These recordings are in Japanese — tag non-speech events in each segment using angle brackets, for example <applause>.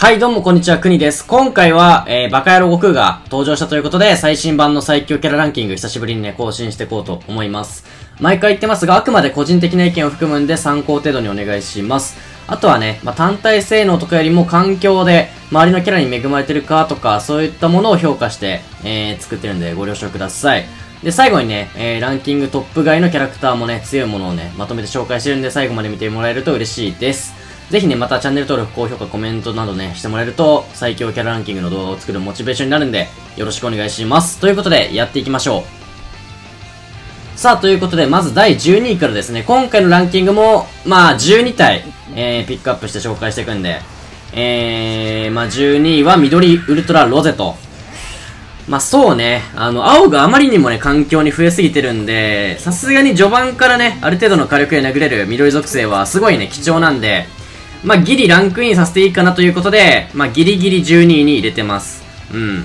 はい、どうもこんにちは、くにです。今回は、えー、バカ野郎悟空が登場したということで、最新版の最強キャラランキング久しぶりにね、更新していこうと思います。毎回言ってますが、あくまで個人的な意見を含むんで参考程度にお願いします。あとはね、まあ、単体性能とかよりも環境で周りのキャラに恵まれてるかとか、そういったものを評価して、えー、作ってるんでご了承ください。で、最後にね、えー、ランキングトップ外のキャラクターもね、強いものをね、まとめて紹介してるんで、最後まで見てもらえると嬉しいです。ぜひね、またチャンネル登録、高評価、コメントなどね、してもらえると、最強キャラランキングの動画を作るモチベーションになるんで、よろしくお願いします。ということで、やっていきましょう。さあ、ということで、まず第12位からですね、今回のランキングも、まあ、12体、えー、ピックアップして紹介していくんで、えー、まあ、12位は緑ウルトラロゼと、まあそうね、あの、青があまりにもね、環境に増えすぎてるんで、さすがに序盤からね、ある程度の火力で殴れる緑属性はすごいね、貴重なんで、まあギリランクインさせていいかなということで、まあギリギリ12位に入れてます。うん。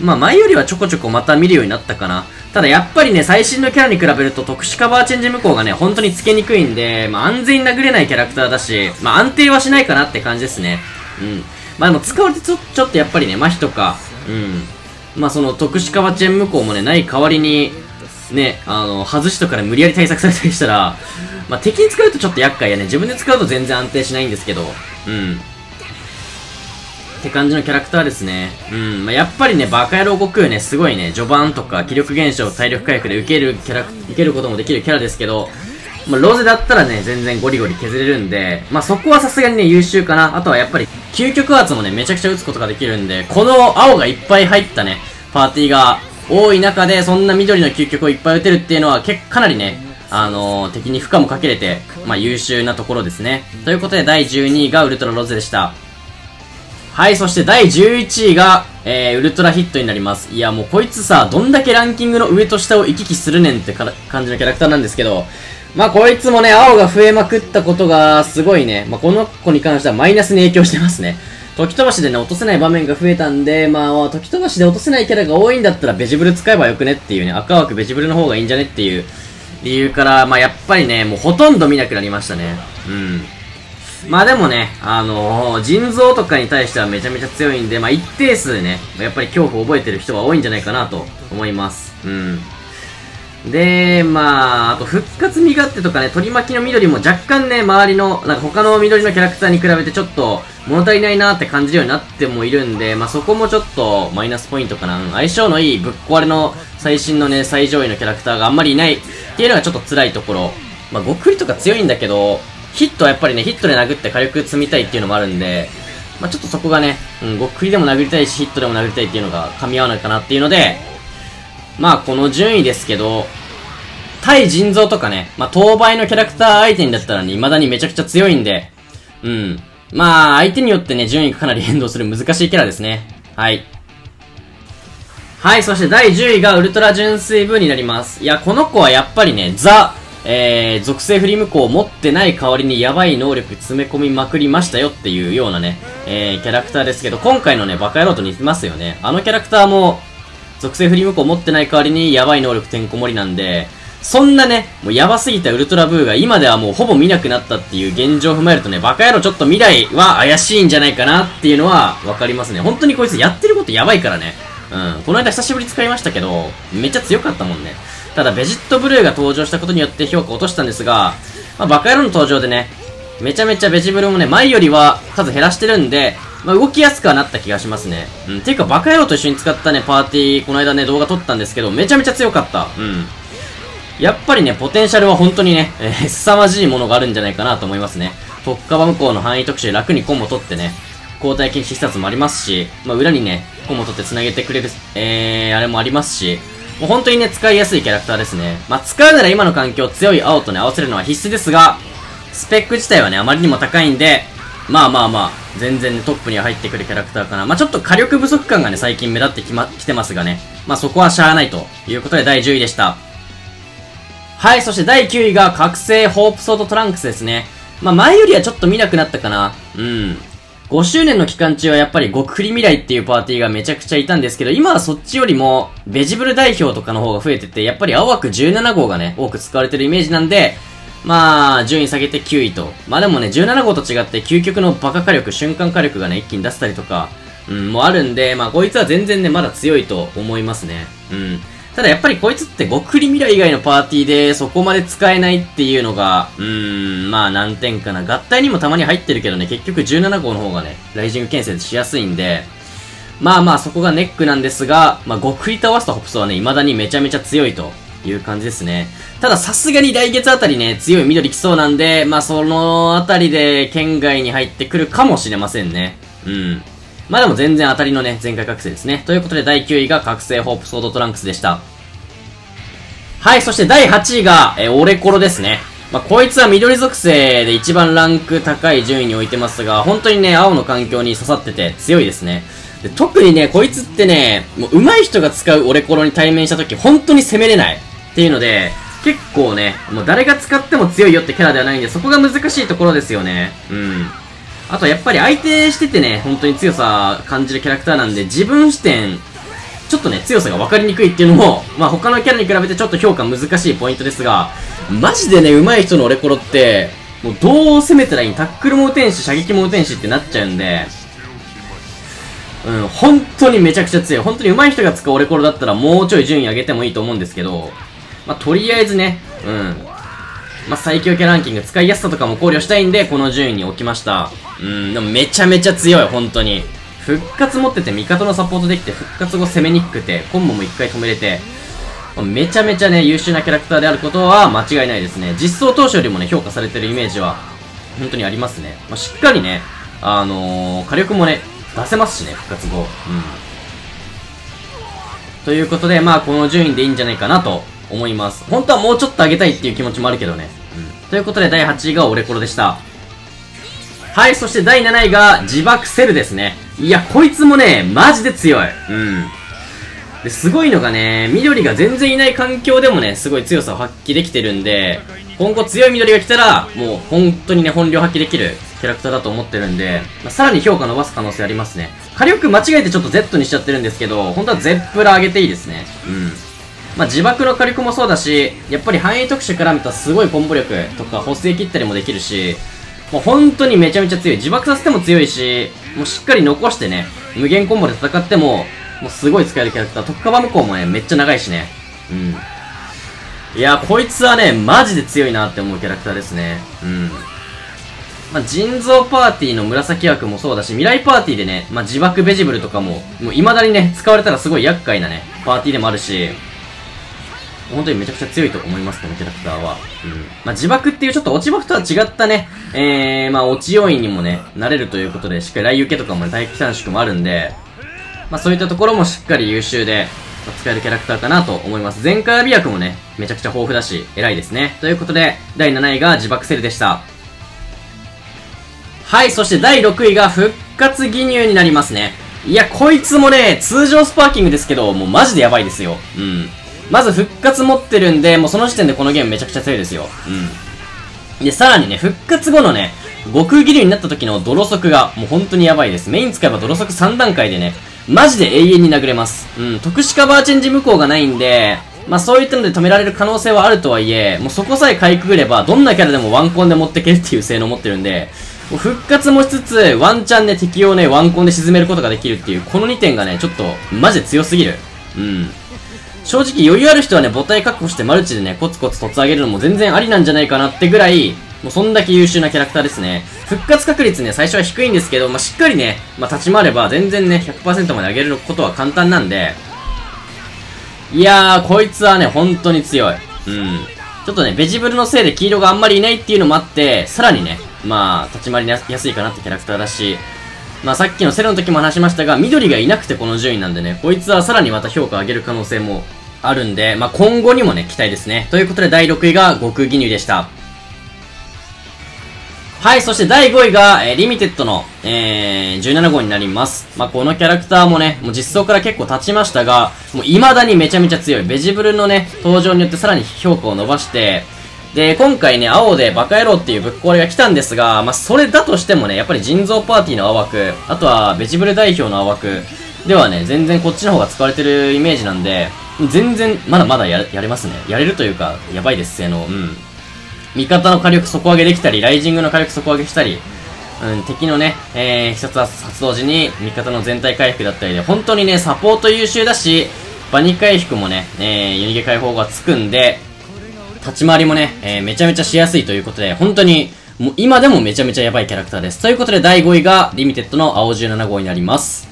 まあ前よりはちょこちょこまた見るようになったかな。ただやっぱりね、最新のキャラに比べると特殊カバーチェンジ向こうがね、本当につけにくいんで、まあ安全に殴れないキャラクターだし、まあ安定はしないかなって感じですね。うん。まあでも使われてちょちょっとやっぱりね、麻痺とか、うん。まあその特殊カバーチェン向こうもね、ない代わりに、ね、あの、外しとかで無理やり対策されたりしたら、まあ敵に使うとちょっと厄介やね。自分で使うと全然安定しないんですけど、うん。って感じのキャラクターですね。うん。まあ、やっぱりね、バカ野郎悟空ね、すごいね、序盤とか気力減少、体力回復で受けるキャラ、受けることもできるキャラですけど、まあ、ロゼだったらね、全然ゴリゴリ削れるんで、まあ、そこはさすがにね、優秀かな。あとはやっぱり、究極圧もね、めちゃくちゃ打つことができるんで、この青がいっぱい入ったね、パーティーが多い中で、そんな緑の究極をいっぱい打てるっていうのは、結かなりね、あのー、敵に負荷もかけれて、まあ、優秀なところですね。ということで、第12位がウルトラロゼでした。はい、そして第11位が、えー、ウルトラヒットになります。いや、もうこいつさ、どんだけランキングの上と下を行き来するねんって感じのキャラクターなんですけど、まあこいつもね、青が増えまくったことがすごいね、まあこの子に関してはマイナスに影響してますね。時飛ばしでね、落とせない場面が増えたんで、まあ、時飛ばしで落とせないキャラが多いんだったらベジブル使えばよくねっていうね、赤枠ベジブルの方がいいんじゃねっていう理由から、まあやっぱりね、もうほとんど見なくなりましたね。うん。まあでもね、あのー、腎臓とかに対してはめちゃめちゃ強いんで、まあ一定数ね、やっぱり恐怖を覚えてる人は多いんじゃないかなと思います。うん。で、まあ、あと復活身勝手とかね、取り巻きの緑も若干ね、周りの、なんか他の緑のキャラクターに比べてちょっと物足りないなって感じるようになってもいるんで、まあそこもちょっとマイナスポイントかな。相性のいいぶっ壊れの最新のね、最上位のキャラクターがあんまりいないっていうのがちょっと辛いところ。まあ、ごっくりとか強いんだけど、ヒットはやっぱりね、ヒットで殴って火力積みたいっていうのもあるんで、まあ、ちょっとそこがね、うん、ごっくりでも殴りたいし、ヒットでも殴りたいっていうのが噛み合わないかなっていうので、まあ、この順位ですけど、対腎臓とかね、まあ、当倍のキャラクター相手にだったらね、未だにめちゃくちゃ強いんで、うん。まあ、相手によってね、順位がかなり変動する難しいキャラですね。はい。はい、そして第10位がウルトラ純粋部になります。いや、この子はやっぱりね、ザ、えー、属性振り向こうを持ってない代わりにやばい能力詰め込みまくりましたよっていうようなね、えー、キャラクターですけど、今回のね、バカ野郎と似てますよね。あのキャラクターも、属性振り向こう持ってない代わりにやばい能力てんこ盛りなんで、そんなね、もうやばすぎたウルトラブーが今ではもうほぼ見なくなったっていう現状を踏まえるとね、バカ野郎ちょっと未来は怪しいんじゃないかなっていうのはわかりますね。本当にこいつやってることやばいからね。うん。この間久しぶり使いましたけど、めっちゃ強かったもんね。ただ、ベジットブルーが登場したことによって評価を落としたんですが、まあ、バカ野郎の登場でね、めちゃめちゃベジブルもね、前よりは数減らしてるんで、まあ、動きやすくはなった気がしますね。うん。ていうか、バカ野郎と一緒に使ったね、パーティー、この間ね、動画撮ったんですけど、めちゃめちゃ強かった。うん。やっぱりね、ポテンシャルは本当にね、えー、凄まじいものがあるんじゃないかなと思いますね。特化版向こうの範囲特殊楽にコンボ取ってね、交代禁止必殺もありますし、まあ、裏にね、コンボ取って繋げてくれる、えー、あれもありますし、もう本当にね、使いやすいキャラクターですね。まあ、使うなら今の環境強い青とね、合わせるのは必須ですが、スペック自体はね、あまりにも高いんで、まあまあまあ、全然ね、トップには入ってくるキャラクターかな。まあちょっと火力不足感がね、最近目立ってきま、きてますがね。まあそこはしゃあないということで第10位でした。はい、そして第9位が覚醒ホープソードトランクスですね。まあ前よりはちょっと見なくなったかな。うん。5周年の期間中はやっぱり極振り未来っていうパーティーがめちゃくちゃいたんですけど、今はそっちよりも、ベジブル代表とかの方が増えてて、やっぱり青枠17号がね、多く使われてるイメージなんで、まあ、順位下げて9位と。まあでもね、17号と違って究極のバカ火力、瞬間火力がね、一気に出せたりとか、うん、もあるんで、まあこいつは全然ね、まだ強いと思いますね。うん。ただやっぱりこいつって極利未来以外のパーティーでそこまで使えないっていうのが、うーん、まあ何点かな。合体にもたまに入ってるけどね、結局17号の方がね、ライジング牽制しやすいんで、まあまあそこがネックなんですが、まあ極利倒すとホプソはね、未だにめちゃめちゃ強いという感じですね。たださすがに来月あたりね、強い緑来そうなんで、まあそのあたりで県外に入ってくるかもしれませんね。うん。まあでも全然当たりのね、全開覚醒ですね。ということで第9位が覚醒ホープソードトランクスでした。はい、そして第8位が、え、オレコロですね。まあ、こいつは緑属性で一番ランク高い順位に置いてますが、本当にね、青の環境に刺さってて強いですね。で特にね、こいつってね、もう上手い人が使うオレコロに対面した時、本当に攻めれない。っていうので、結構ね、もう誰が使っても強いよってキャラではないんで、そこが難しいところですよね。うん。あとやっぱり相手しててね、本当に強さ感じるキャラクターなんで、自分視点、ちょっとね、強さが分かりにくいっていうのも、<laughs> まあ他のキャラに比べてちょっと評価難しいポイントですが、マジでね、上手い人のオレコロって、もうどう攻めたらいいタックルも打てんし、射撃も打てんしってなっちゃうんで、うん、本当にめちゃくちゃ強い。本当に上手い人が使うオレコロだったらもうちょい順位上げてもいいと思うんですけど、まあとりあえずね、うん、まあ、最強キャランキング使いやすさとかも考慮したいんで、この順位に置きました。うん、でもめちゃめちゃ強い、本当に。復活持ってて味方のサポートできて、復活後攻めにくくて、コンボも一回止めれて、めちゃめちゃね、優秀なキャラクターであることは間違いないですね。実装当初よりもね、評価されてるイメージは、本当にありますね。まあ、しっかりね、あのー、火力もね、出せますしね、復活後。うん。ということで、まあ、この順位でいいんじゃないかなと思います。本当はもうちょっと上げたいっていう気持ちもあるけどね。うん。ということで第8位がオレコロでした。はい、そして第7位が自爆セルですね。いや、こいつもね、マジで強い。うん。で、すごいのがね、緑が全然いない環境でもね、すごい強さを発揮できてるんで、今後強い緑が来たら、もう本当にね、本領発揮できるキャラクターだと思ってるんで、まあ、さらに評価伸ばす可能性ありますね。火力間違えてちょっと Z にしちゃってるんですけど、本当は Z プラ上げていいですね。うん。まあ、自爆の火力もそうだし、やっぱり範囲特殊から見たすごいコンボ力とか補正切ったりもできるし、もう本当にめちゃめちゃ強い。自爆させても強いし、もうしっかり残してね、無限コンボで戦っても、もうすごい使えるキャラクター。特化バムコンもね、めっちゃ長いしね。うん。いや、こいつはね、マジで強いなって思うキャラクターですね。うん。まあ、人造パーティーの紫枠もそうだし、未来パーティーでね、まあ、自爆ベジブルとかも、もう未だにね、使われたらすごい厄介なね、パーティーでもあるし、本当にめちゃくちゃ強いと思います、このキャラクターは。うん。まあ、自爆っていうちょっと落ち爆とは違ったね、えー、まあ、落ち要因にもね、なれるということで、しっかり雷受けとかもね、待機短縮もあるんで、まあ、そういったところもしっかり優秀でま、使えるキャラクターかなと思います。前回美薬もね、めちゃくちゃ豊富だし、偉いですね。ということで、第7位が自爆セルでした。はい、そして第6位が復活義乳になりますね。いや、こいつもね、通常スパーキングですけど、もうマジでやばいですよ。うん。まず復活持ってるんで、もうその時点でこのゲームめちゃくちゃ強いですよ。うん。で、さらにね、復活後のね、悟空ギルになった時の泥速が、もう本当にやばいです。メイン使えば泥速3段階でね、マジで永遠に殴れます。うん、特殊カバーチェンジ無効がないんで、まあそういったので止められる可能性はあるとはいえ、もうそこさえかいくぐれば、どんなキャラでもワンコンで持ってけるっていう性能を持ってるんで、もう復活もしつつ、ワンチャンで敵をね、ワンコンで沈めることができるっていう、この2点がね、ちょっと、マジで強すぎる。うん。正直余裕ある人はね、母体確保してマルチでね、コツコツ突上げるのも全然ありなんじゃないかなってぐらい、もうそんだけ優秀なキャラクターですね。復活確率ね、最初は低いんですけど、まあ、しっかりね、まあ、立ち回れば全然ね、100%まで上げることは簡単なんで、いやー、こいつはね、本当に強い。うん。ちょっとね、ベジブルのせいで黄色があんまりいないっていうのもあって、さらにね、まあ、立ち回りやすいかなってキャラクターだし、まあさっきのセロの時も話しましたが、緑がいなくてこの順位なんでね、こいつはさらにまた評価を上げる可能性もあるんで、まあ、今後にもね、期待ですね。ということで、第6位が極義乳でした。はい、そして第5位が、えー、リミテッドの、えー、17号になります。まあ、このキャラクターもね、もう実装から結構経ちましたが、もう未だにめちゃめちゃ強い。ベジブルのね、登場によってさらに評価を伸ばして、で、今回ね、青でバカ野郎っていうぶっ壊れが来たんですが、まあ、それだとしてもね、やっぱり人造パーティーの青枠、あとはベジブル代表の青枠ではね、全然こっちの方が使われてるイメージなんで、全然、まだまだやれますね。やれるというか、やばいです、性能。うん。味方の火力底上げできたり、ライジングの火力底上げしたり、うん、敵のね、えー、必殺発動時に味方の全体回復だったりで、本当にね、サポート優秀だし、バニ回復もね、えー、夜逃げ解放がつくんで、立ち回りもね、えー、めちゃめちゃしやすいということで、本当に、もう今でもめちゃめちゃやばいキャラクターです。ということで第5位がリミテッドの青17号になります。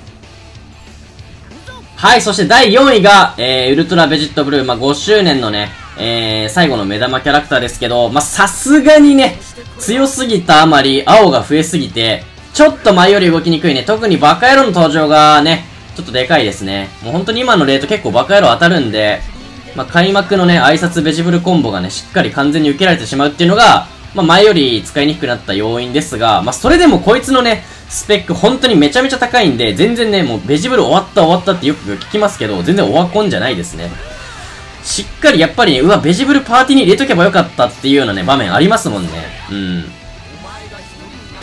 はい、そして第4位が、えー、ウルトラベジットブルー、まあ、5周年のね、えー、最後の目玉キャラクターですけど、ま、さすがにね、強すぎたあまり、青が増えすぎて、ちょっと前より動きにくいね。特にバカ野郎の登場がね、ちょっとでかいですね。もう本当に今のレート結構バカ野郎当たるんで、まあ、開幕のね、挨拶ベジブルコンボがね、しっかり完全に受けられてしまうっていうのが、まあ、前より使いにくくなった要因ですが、まあ、それでもこいつのね、スペック本当にめちゃめちゃ高いんで、全然ね、もうベジブル終わった終わったってよく聞きますけど、全然オワコンじゃないですね。しっかりやっぱりね、うわ、ベジブルパーティーに入れとけばよかったっていうようなね、場面ありますもんね。うん。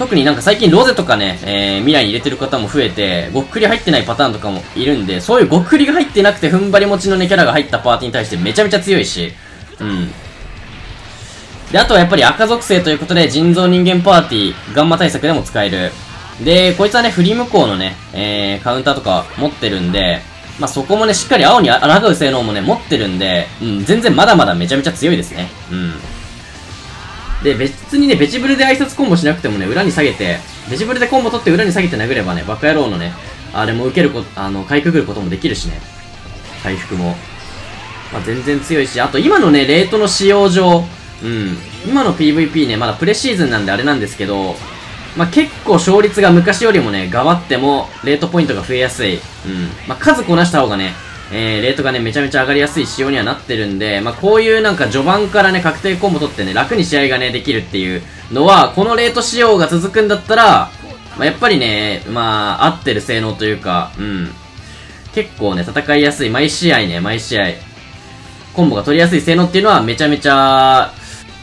特になんか最近ロゼとかね、えー、未来に入れてる方も増えて、ごっくり入ってないパターンとかもいるんで、そういうごっくりが入ってなくて踏ん張り持ちのね、キャラが入ったパーティーに対してめちゃめちゃ強いし、うん。で、あとはやっぱり赤属性ということで、人造人間パーティー、ガンマ対策でも使える。で、こいつはね、振り向こうのね、えー、カウンターとか持ってるんで、まあ、そこもね、しっかり青に抗う性能もね、持ってるんで、うん、全然まだまだめちゃめちゃ強いですね。うん。で、別にね、ベジブルで挨拶コンボしなくてもね、裏に下げて、ベジブルでコンボ取って裏に下げて殴ればね、バカ野郎のね、あれも受けること、あの、かいくぐることもできるしね。回復も。まあ、全然強いし、あと今のね、レートの使用上、うん。今の PVP ね、まだプレシーズンなんであれなんですけど、まあ、結構勝率が昔よりもね、がわっても、レートポイントが増えやすい。うん。まあ、数こなした方がね、えー、レートがね、めちゃめちゃ上がりやすい仕様にはなってるんで、まあ、こういうなんか序盤からね、確定コンボ取ってね、楽に試合がね、できるっていうのは、このレート仕様が続くんだったら、まあ、やっぱりね、まあ、合ってる性能というか、うん。結構ね、戦いやすい、毎試合ね、毎試合、コンボが取りやすい性能っていうのはめちゃめちゃ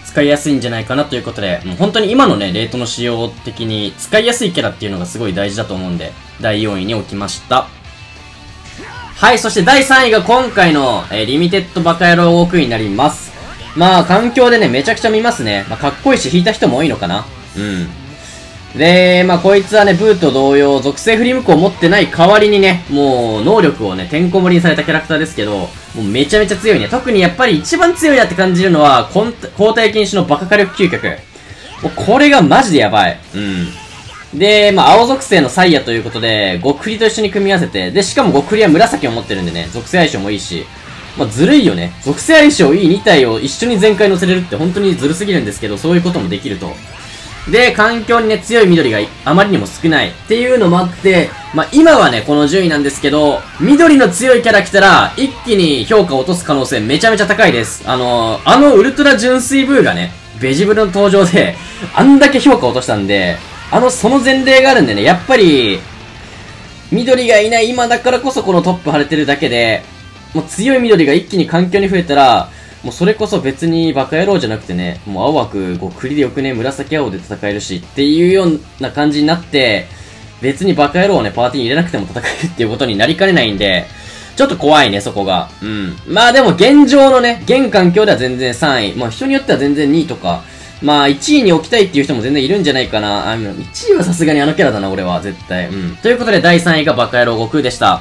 使いやすいんじゃないかなということで、もう本当に今のね、レートの仕様的に使いやすいキャラっていうのがすごい大事だと思うんで、第4位に置きました。はい、そして第3位が今回の、えー、リミテッドバカ野郎ウォークインになります。まあ、環境でね、めちゃくちゃ見ますね。まあ、かっこいいし、引いた人も多いのかな。うん。で、まあこいつはね、ブーと同様、属性振り向こう持ってない代わりにね、もう能力をね、てんこ盛りにされたキャラクターですけど、もうめちゃめちゃ強いね。特にやっぱり一番強いなって感じるのは、交代禁止のバカ火力究極。もうこれがマジでやばい。うん。で、まあ青属性のサイヤということで、ゴクリと一緒に組み合わせて、で、しかもゴクリは紫を持ってるんでね、属性相性もいいし、まあずるいよね。属性相性いい2体を一緒に全開乗せれるって本当にずるすぎるんですけど、そういうこともできると。で、環境にね、強い緑があまりにも少ないっていうのもあって、まあ、今はね、この順位なんですけど、緑の強いキャラ来たら、一気に評価を落とす可能性めちゃめちゃ高いです。あのー、あのウルトラ純粋ブーがね、ベジブルの登場で、あんだけ評価を落としたんで、あの、その前例があるんでね、やっぱり、緑がいない今だからこそこのトップ晴れてるだけで、もう強い緑が一気に環境に増えたら、もうそれこそ別にバカ野郎じゃなくてね、もう青枠、こう、栗でよくね、紫青で戦えるしっていうような感じになって、別にバカ野郎をね、パーティーに入れなくても戦えるっていうことになりかねないんで、ちょっと怖いね、そこが。うん。まあでも現状のね、現環境では全然3位。まあ人によっては全然2位とか、まあ1位に置きたいっていう人も全然いるんじゃないかな。あの、1位はさすがにあのキャラだな、俺は、絶対。うん。ということで第3位がバカ野郎悟空でした。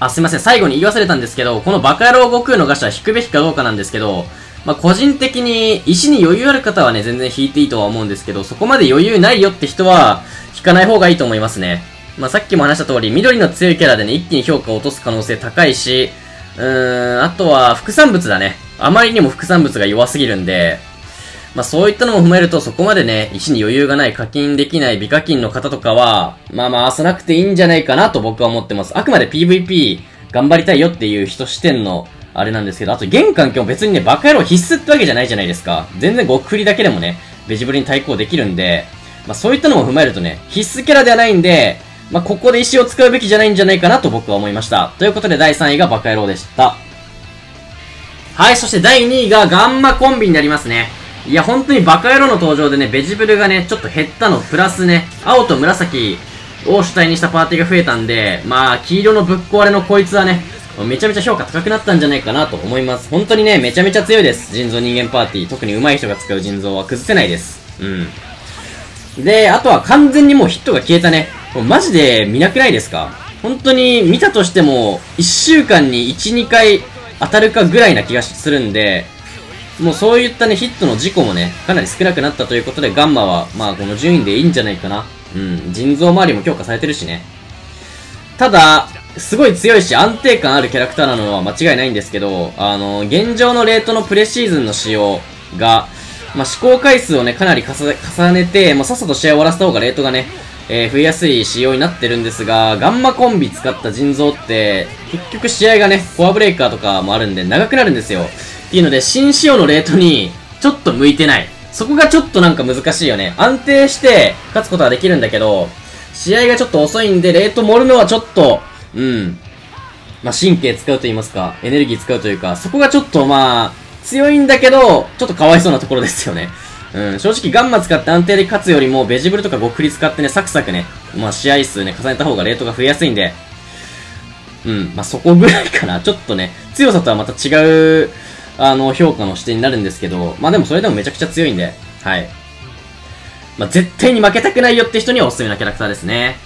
あ、すいません。最後に言い忘れたんですけど、このバカ野郎悟空のガシャ引くべきかどうかなんですけど、まあ、個人的に石に余裕ある方はね、全然引いていいとは思うんですけど、そこまで余裕ないよって人は、引かない方がいいと思いますね。まあ、さっきも話した通り、緑の強いキャラでね、一気に評価を落とす可能性高いし、うーん、あとは副産物だね。あまりにも副産物が弱すぎるんで、まあそういったのも踏まえるとそこまでね、石に余裕がない課金できない美課金の方とかは、まあ回さなくていいんじゃないかなと僕は思ってます。あくまで PVP 頑張りたいよっていう人視点のあれなんですけど、あと現環境も別にね、バカ野郎必須ってわけじゃないじゃないですか。全然極振りだけでもね、ベジブリに対抗できるんで、まあそういったのも踏まえるとね、必須キャラではないんで、まあここで石を使うべきじゃないんじゃないかなと僕は思いました。ということで第3位がバカ野郎でした。はい、そして第2位がガンマコンビになりますね。いや、本当にバカ野郎の登場でね、ベジブルがね、ちょっと減ったの、プラスね、青と紫を主体にしたパーティーが増えたんで、まあ、黄色のぶっ壊れのこいつはね、めちゃめちゃ評価高くなったんじゃないかなと思います。本当にね、めちゃめちゃ強いです。人造人間パーティー。特に上手い人が使う人造は崩せないです。うん。で、あとは完全にもうヒットが消えたね。もうマジで見なくないですか？本当に見たとしても、1週間に1、2回当たるかぐらいな気がするんで、もうそういったね、ヒットの事故もね、かなり少なくなったということで、ガンマは、まあこの順位でいいんじゃないかな。うん、腎臓周りも強化されてるしね。ただ、すごい強いし安定感あるキャラクターなのは間違いないんですけど、あの、現状のレートのプレシーズンの使用が、まあ、試行回数をね、かなり重ねて、まあ、さっさと試合終わらせた方がレートがね、えー、増えやすい仕様になってるんですが、ガンマコンビ使った腎臓って、結局試合がね、フォアブレイカーとかもあるんで長くなるんですよ。っていうので、新仕様のレートに、ちょっと向いてない。そこがちょっとなんか難しいよね。安定して、勝つことはできるんだけど、試合がちょっと遅いんで、レート盛るのはちょっと、うん。まあ、神経使うと言いますか、エネルギー使うというか、そこがちょっとまあ、強いんだけど、ちょっとかわいそうなところですよね。うん、正直ガンマ使って安定で勝つよりも、ベジブルとか極利使ってね、サクサクね、まあ試合数ね、重ねた方がレートが増えやすいんで、うん、まあそこぐらいかな。ちょっとね、強さとはまた違う、あの、評価の視点になるんですけど、まあでもそれでもめちゃくちゃ強いんで、はい。まあ絶対に負けたくないよって人にはおすすめなキャラクターですね。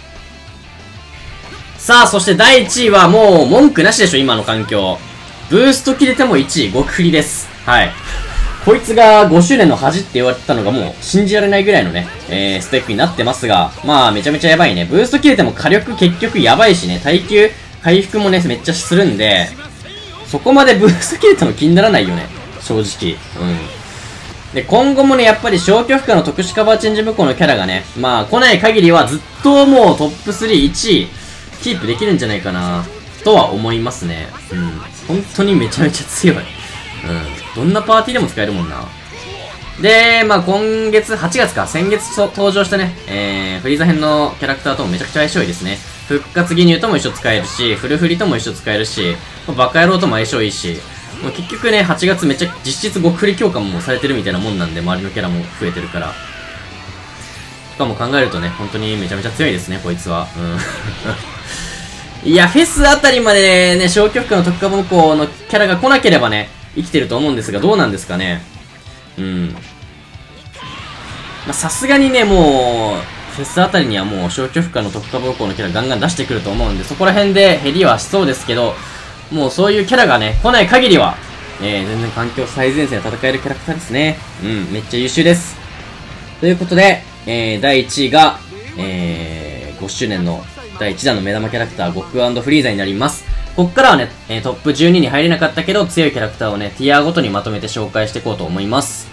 さあ、そして第1位はもう文句なしでしょ、今の環境。ブースト切れても1位、極振りです。はい。こいつが5周年の恥って言われてたのがもう信じられないぐらいのね、えー、スペックになってますが、まあめちゃめちゃやばいね。ブースト切れても火力結局やばいしね、耐久回復もね、めっちゃするんで、そこまでブース切れたの気にならないよね。正直。うん。で、今後もね、やっぱり消去負荷の特殊カバーチェンジ向こうのキャラがね、まあ来ない限りはずっともうトップ3、1位、キープできるんじゃないかな、とは思いますね。うん。本当にめちゃめちゃ強い。うん。どんなパーティーでも使えるもんな。で、まあ今月、8月か、先月登場したね、えー、フリーザ編のキャラクターともめちゃくちゃ相性いいですね。復活義乳とも一緒使えるし、フルフリとも一緒使えるし、バカ野郎とも相性いいし、もう結局ね、8月めっちゃ実質極振り強化もされてるみたいなもんなんで、周りのキャラも増えてるから。とかも考えるとね、本当にめちゃめちゃ強いですね、こいつは。うん。<laughs> いや、フェスあたりまでね、消去負荷の特化母校のキャラが来なければね、生きてると思うんですが、どうなんですかね。うん。まあ、さすがにね、もう、フェスあたりにはもう消去負荷の特化母校のキャラガンガン出してくると思うんで、そこら辺で減りはしそうですけど、もうそういうキャラがね、来ない限りは、えー、全然環境最前線で戦えるキャラクターですね。うん、めっちゃ優秀です。ということで、えー、第1位が、えー、5周年の第1弾の目玉キャラクター、ゴクフリーザになります。こっからはね、え、トップ12に入れなかったけど、強いキャラクターをね、ティアごとにまとめて紹介していこうと思います。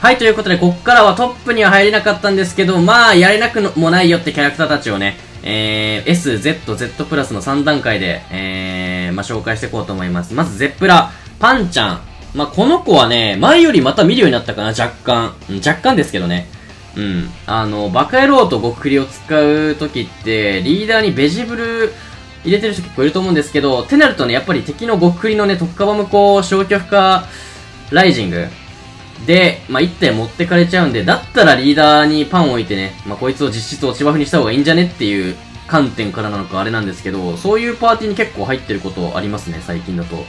はい、ということで、こっからはトップには入れなかったんですけど、まあ、やれなくもないよってキャラクターたちをね、えー、S、Z、Z プラスの3段階で、えー、まあ、紹介していこうと思います。まず、ゼップラ、パンちゃん。まあ、この子はね、前よりまた見るようになったかな、若干。うん、若干ですけどね。うん。あの、バカ野郎と極栗を使うときって、リーダーにベジブル、入れてる人結構いると思うんですけど、ってなるとね、やっぱり敵の極栗のね、特化バムコ消去負荷ライジングで、まあ、1点持ってかれちゃうんで、だったらリーダーにパンを置いてね、まあ、こいつを実質落ちバフにした方がいいんじゃねっていう観点からなのかあれなんですけど、そういうパーティーに結構入ってることありますね、最近だと。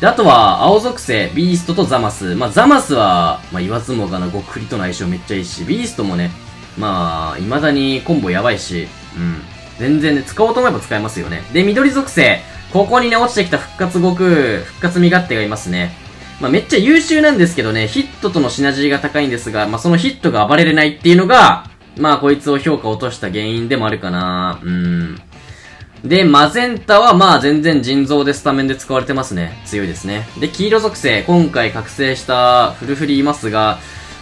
で、あとは、青属性、ビーストとザマス。まあ、ザマスは、まあ、言わずもがな、極栗との相性めっちゃいいし、ビーストもね、まあ、未だにコンボやばいし、うん。全然ね、使おうと思えば使えますよね。で、緑属性。ここにね、落ちてきた復活悟空、復活身勝手がいますね。まあ、めっちゃ優秀なんですけどね、ヒットとのシナジーが高いんですが、まあ、そのヒットが暴れれないっていうのが、まあ、こいつを評価落とした原因でもあるかな。うん。で、マゼンタはまあ全然腎臓でスタメンで使われてますね。強いですね。で、黄色属性、今回覚醒したフルフリいますが、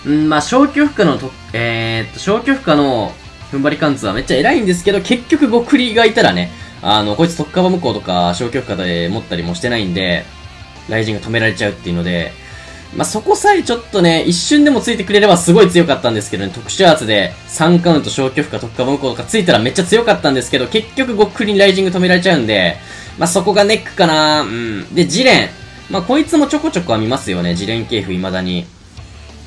んまあ消去負荷のと、えー、っと、消去負荷の踏ん張り貫通はめっちゃ偉いんですけど、結局極利がいたらね、あの、こいつ特化場向こうとか消去負荷で持ったりもしてないんで、ライジンが止められちゃうっていうので、まあ、そこさえちょっとね、一瞬でもついてくれればすごい強かったんですけどね、特殊圧で3カウント消去負荷特化向こうとかついたらめっちゃ強かったんですけど、結局ごっくりにライジング止められちゃうんで、まあ、そこがネックかなうん。で、ジレン。まあ、こいつもちょこちょこは見ますよね、ジレン系譜未だに。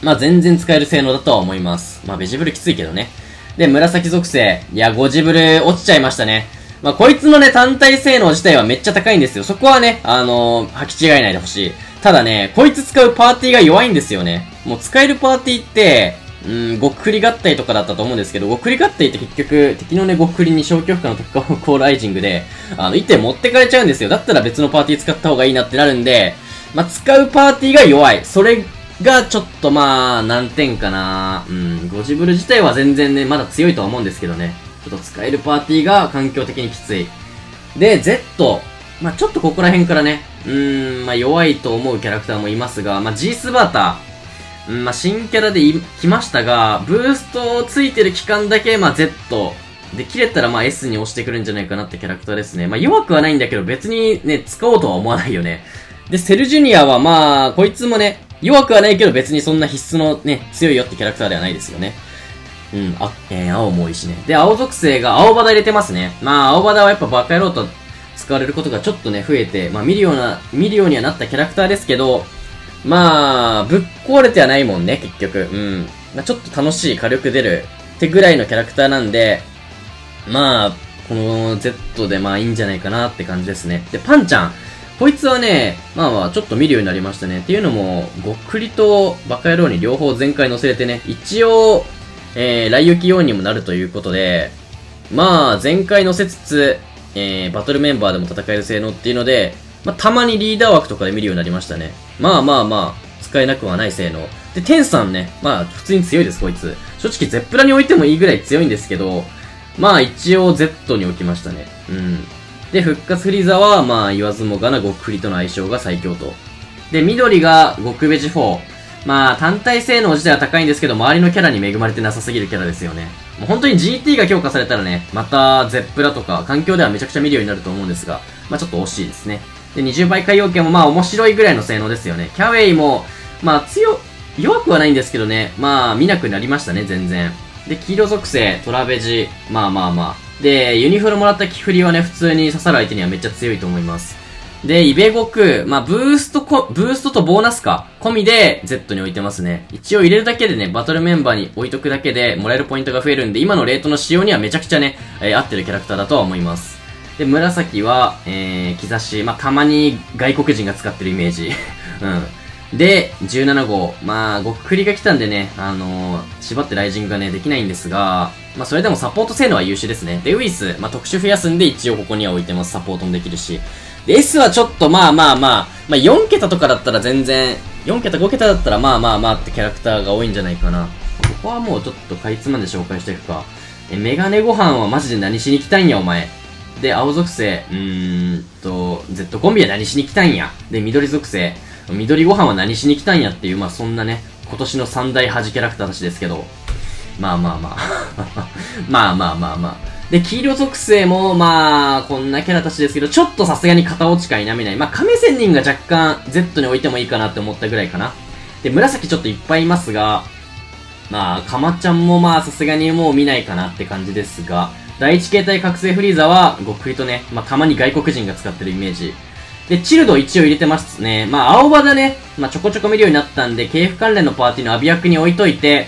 まあ、全然使える性能だとは思います。まあ、ベジブルきついけどね。で、紫属性。いや、ゴジブル落ちちゃいましたね。まあ、こいつのね、単体性能自体はめっちゃ高いんですよ。そこはね、あのー、履き違えないでほしい。ただね、こいつ使うパーティーが弱いんですよね。もう使えるパーティーって、うん、ごっくり合体とかだったと思うんですけど、ごっくり合体って結局、敵のね、ごっくりに消去負荷の特化コーライジングで、あの、1点持ってかれちゃうんですよ。だったら別のパーティー使った方がいいなってなるんで、まあ、使うパーティーが弱い。それがちょっとまあ、何点かな。うん、ゴジブル自体は全然ね、まだ強いとは思うんですけどね。ちょっと使えるパーティーが環境的にきつい。で、Z。まあ、ちょっとここら辺からね、うーん、まあ、弱いと思うキャラクターもいますが、まあ、G スバーター。うん、まあ、新キャラで来ましたが、ブーストをついてる期間だけ、まあ、Z。で、切れたらまあ S に押してくるんじゃないかなってキャラクターですね。まあ弱くはないんだけど別にね、使おうとは思わないよね。で、セルジュニアはまあ、こいつもね、弱くはないけど別にそんな必須のね、強いよってキャラクターではないですよね。うん、あ、えー、青も多いしね。で、青属性が青バダ入れてますね。まあ、青バダはやっぱバカ野郎と使われることがちょっとね、増えて、まあ見るような、見るようにはなったキャラクターですけど、まあ、ぶっ壊れてはないもんね、結局。うん。まあちょっと楽しい火力出るってぐらいのキャラクターなんで、まあ、この Z でまあいいんじゃないかなって感じですね。で、パンちゃん。こいつはね、まあまあ、ちょっと見るようになりましたね。っていうのも、ごっくりとバカ野郎に両方全開乗せれてね、一応、えー、来行き用にもなるということで、まあ、全開乗せつつ、えー、バトルメンバーでも戦える性能っていうので、まあ、たまにリーダー枠とかで見るようになりましたね。まあまあまあ、使えなくはない性能。で、テンさんね、まあ、普通に強いです、こいつ。正直、ゼップラに置いてもいいぐらい強いんですけど、まあ、一応 Z に置きましたね。うん。で、復活フリーザは、まあ、言わずもがな極フリとの相性が最強と。で、緑が極ベジ4。まあ、単体性能自体は高いんですけど、周りのキャラに恵まれてなさすぎるキャラですよね。もう本当に GT が強化されたらね、また、ゼップラとか、環境ではめちゃくちゃ見るようになると思うんですが、まあちょっと惜しいですね。で、20倍海洋圏もまあ面白いぐらいの性能ですよね。キャウェイも、まあ強、弱くはないんですけどね、まあ見なくなりましたね、全然。で、黄色属性、トラベジ、まあまあまあ。で、ユニフォルもらったキフリはね、普通に刺さる相手にはめっちゃ強いと思います。で、イベゴク、まあ、ブーストこ、ブーストとボーナスか、込みで Z に置いてますね。一応入れるだけでね、バトルメンバーに置いとくだけでもらえるポイントが増えるんで、今のレートの仕様にはめちゃくちゃね、えー、合ってるキャラクターだとは思います。で、紫は、えー、兆し、まあ、たまに外国人が使ってるイメージ。<laughs> うん。で、17号。まあ、ごっくりが来たんでね、あのー、縛ってライジングがね、できないんですが、まあ、それでもサポート性能は優秀ですね。で、ウィス、まあ、特殊増やすんで一応ここには置いてます。サポートもできるし。で、S はちょっとまあまあまあ、まあ、4桁とかだったら全然、4桁5桁だったらまあまあまあってキャラクターが多いんじゃないかな。ここはもうちょっとかいつまんで紹介していくか。え、メガネご飯はマジで何しに来たんや、お前。で、青属性、うーんと、Z コンビは何しに来たんや。で、緑属性、緑ご飯は何しに来たんやっていう、まあそんなね、今年の三大恥キャラクターたちですけど、まあまあまあ <laughs> まあまあまあまあ。で、黄色属性も、まあ、こんなキャラたちですけど、ちょっとさすがに片落ちか否めない。まあ、亀仙人が若干 Z に置いてもいいかなって思ったぐらいかな。で、紫ちょっといっぱいいますが、まあ、かまちゃんもまあ、さすがにもう見ないかなって感じですが、第一形態覚醒フリーザは、極意とね、まあ、たまに外国人が使ってるイメージ。で、チルド一応入れてますね。まあ、青葉だね、まあ、ちょこちょこ見るようになったんで、系譜関連のパーティーのアビ役に置いといて、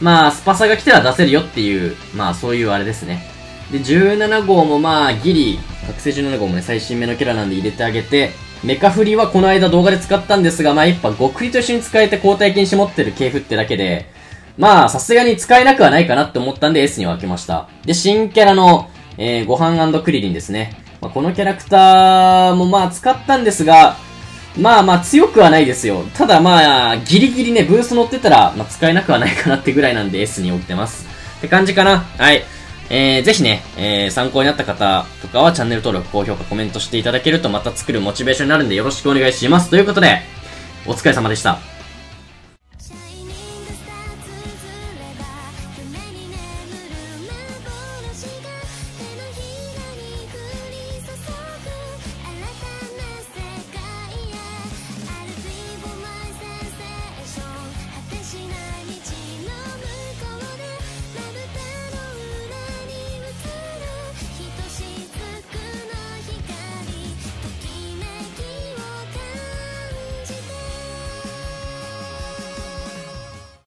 まあ、スパサが来たら出せるよっていう、まあ、そういうあれですね。で、17号もまあ、ギリ、覚醒17号もね、最新目のキャラなんで入れてあげて、メカフリはこの間動画で使ったんですが、まあ、やっぱ極意と一緒に使えて交代禁止持ってる系譜ってだけで、まあ、さすがに使えなくはないかなって思ったんで S に分けました。で、新キャラの、えー、ご飯クリリンですね。まあ、このキャラクターもまあ使ったんですが、まあまあ強くはないですよ。ただまあ、ギリギリね、ブースト乗ってたら、まあ使えなくはないかなってぐらいなんで S に置いてます。って感じかな。はい。えー、ぜひね、えー、参考になった方とかはチャンネル登録、高評価、コメントしていただけるとまた作るモチベーションになるんでよろしくお願いします。ということで、お疲れ様でした。